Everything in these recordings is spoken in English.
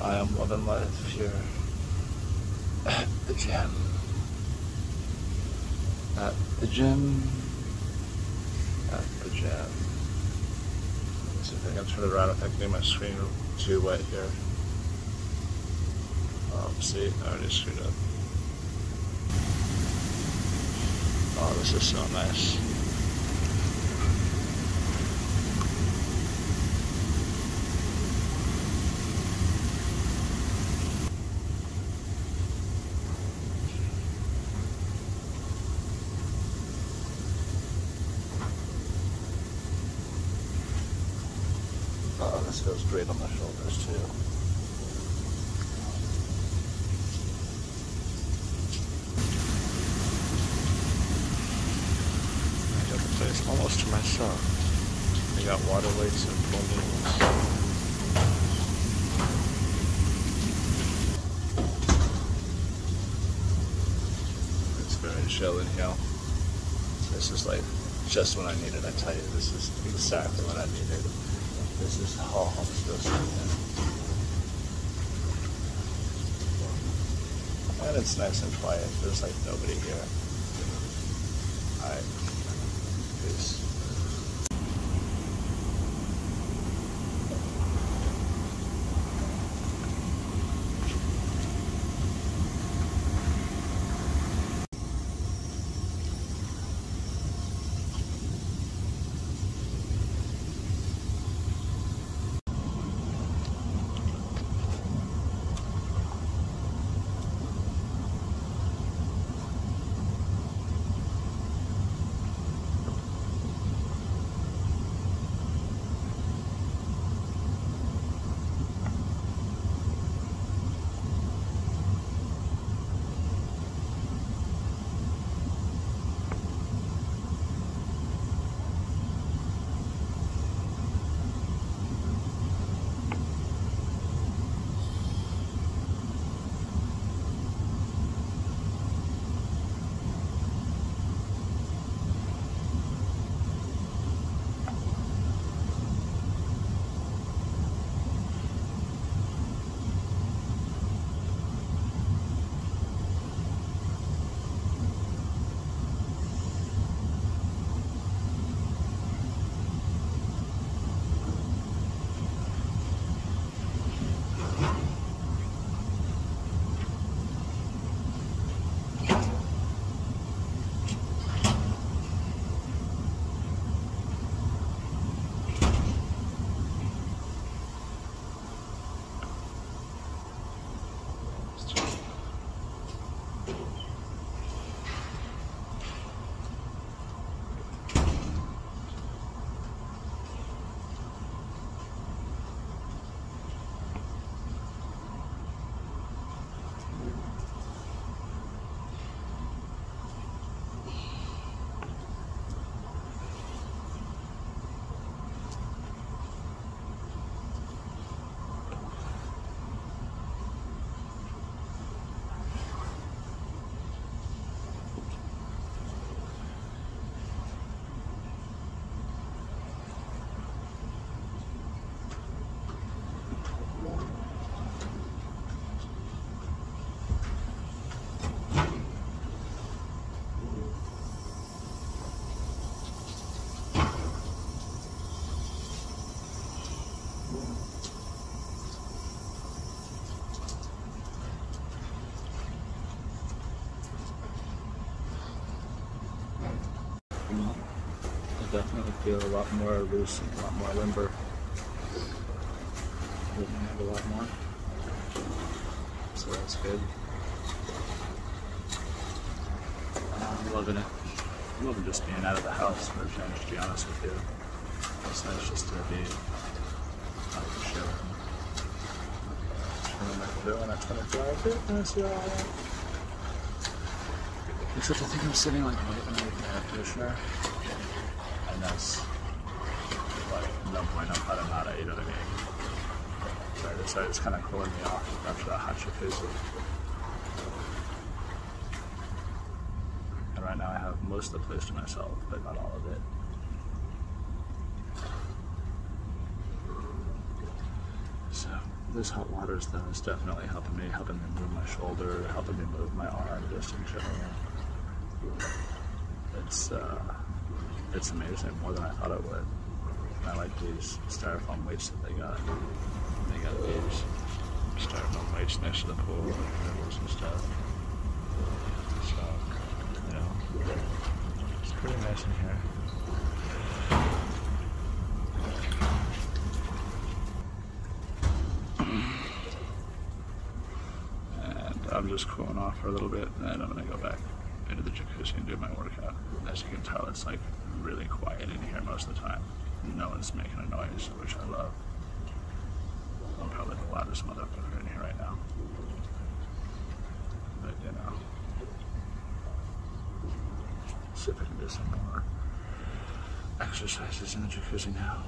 I am loving life here at the gym. At the gym. At the gym. Let me see if I can turn it around I can get my screen too wet here. Um, see, I already screwed up. Oh, this is so nice. This feels great on the shoulders too. I got the place almost to myself. I got water lakes and very chill in here. This is like just what I needed. I tell you, this is exactly what I needed. This is how I'm supposed to. And it's nice and quiet. There's like nobody here. Alright. I definitely feel a lot more loose and a lot more limber. Moving out a lot more. So that's good. I'm loving it. I'm loving just being out of the house for a change, to be honest with you. It's nice just to be out of the show. Chilling like we're doing at 24 hour fitness, y'all. Except I think I'm sitting like right underneath conditioner. And that's like no point of nada, you know what I mean? So it's, so it's kind of cooling me off after that Hachifuzu. And right now I have most of the place to myself, but not all of it. So this hot water is though is definitely helping me, helping me move my shoulder, helping me move my arm, just in general. It's uh, it's amazing, more than I thought it would. I like these styrofoam weights that they got. They got these styrofoam weights next to the pool and ripples and stuff. So, you know, it's pretty nice in here. and I'm just cooling off for a little bit, and I'm gonna go back into the jacuzzi and do my workout. As you can tell, it's like really quiet in here most of the time. No one's making a noise, which I love. I'm probably the loudest motherfucker in here right now. But you know, see if I can do some more exercises in the jacuzzi now.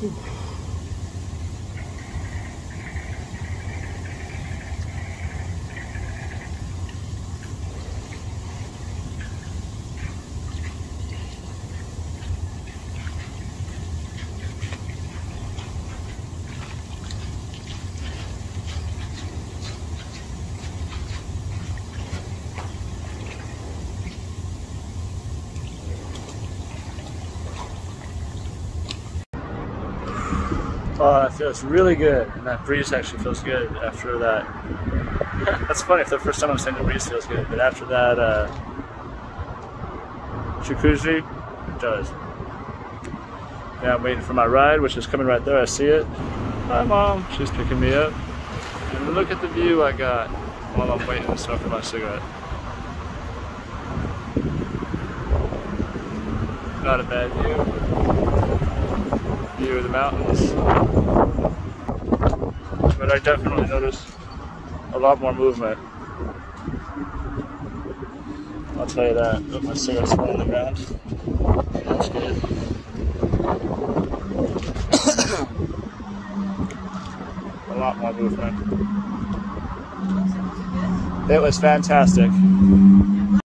嗯 Oh, that feels really good. And that breeze actually feels good after that. That's funny, for the first time I'm saying the breeze feels good, but after that uh, jacuzzi, it does. Now I'm waiting for my ride, which is coming right there. I see it. Hi, Mom. She's picking me up. And look at the view I got while I'm waiting to smoke my cigarette. Not a bad view view of the mountains. But I definitely noticed a lot more movement. I'll tell you that. Look, my cigarette's on the ground. That's good. a lot more movement. It was fantastic.